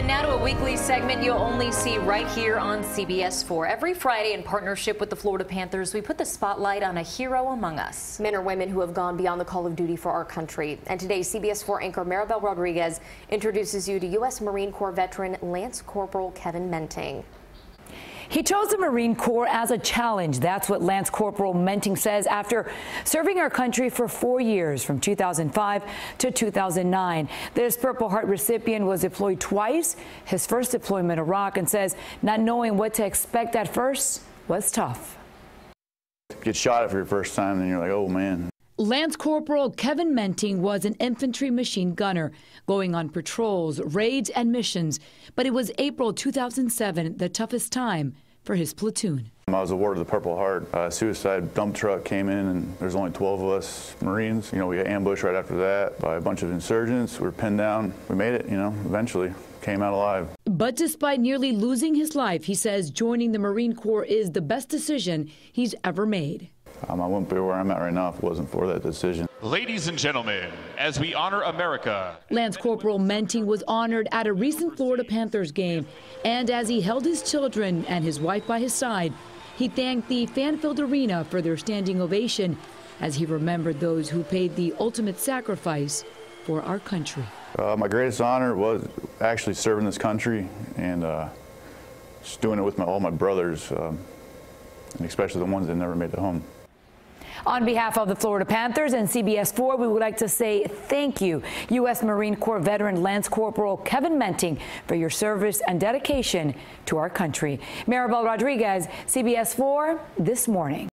And now to a weekly segment you'll only see right here on CBS 4. Every Friday, in partnership with the Florida Panthers, we put the spotlight on a hero among us. Men or women who have gone beyond the call of duty for our country. And today, CBS 4 anchor Marybel Rodriguez introduces you to U.S. Marine Corps veteran Lance Corporal Kevin Menting. He chose the Marine Corps as a challenge. That's what Lance Corporal Menting says after serving our country for four years from 2005 to 2009. This Purple Heart recipient was deployed twice, his first deployment Iraq, and says not knowing what to expect at first was tough. Get shot at for your first time, and you're like, oh man, Lance Corporal Kevin Menting was an infantry machine gunner going on patrols, raids, and missions. But it was April 2007, the toughest time for his platoon. I was awarded the Purple Heart. A suicide dump truck came in, and there's only 12 of us Marines. You know, we got ambushed right after that by a bunch of insurgents. We were pinned down. We made it, you know, eventually came out alive. But despite nearly losing his life, he says joining the Marine Corps is the best decision he's ever made. Um, I wouldn't be where I'm at right now if it wasn't for that decision. Ladies and gentlemen, as we honor America, Lance Corporal Menting was honored at a recent Florida Panthers game, and as he held his children and his wife by his side, he thanked the fan-filled arena for their standing ovation as he remembered those who paid the ultimate sacrifice for our country. Uh, my greatest honor was actually serving this country and uh, just doing it with my, all my brothers, um, and especially the ones that never made it home. On behalf of the Florida Panthers and CBS 4, we would like to say thank you, U.S. Marine Corps veteran Lance Corporal Kevin Menting, for your service and dedication to our country. Marybel Rodriguez, CBS 4, This Morning.